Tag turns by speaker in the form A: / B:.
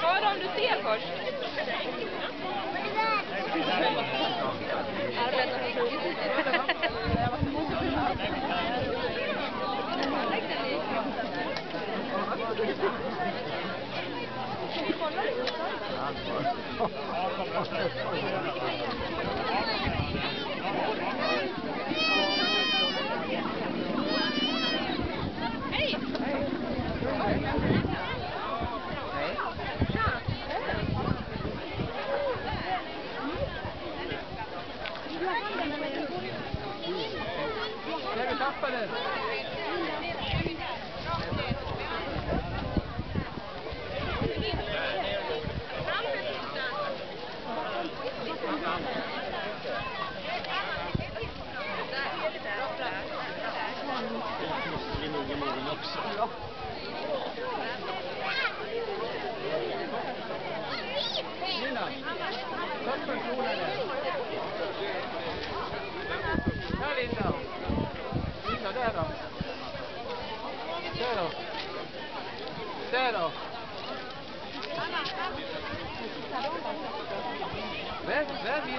A: Ta dem du ser först.
B: Ska du tappa den? Zero. Zero. Ver, ver, ver.